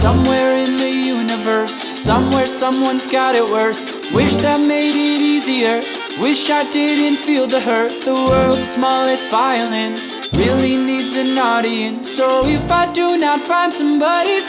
Somewhere in the universe, somewhere someone's got it worse. Wish that made it easier. Wish I didn't feel the hurt. The world's smallest violin really needs an audience. So if I do not find somebody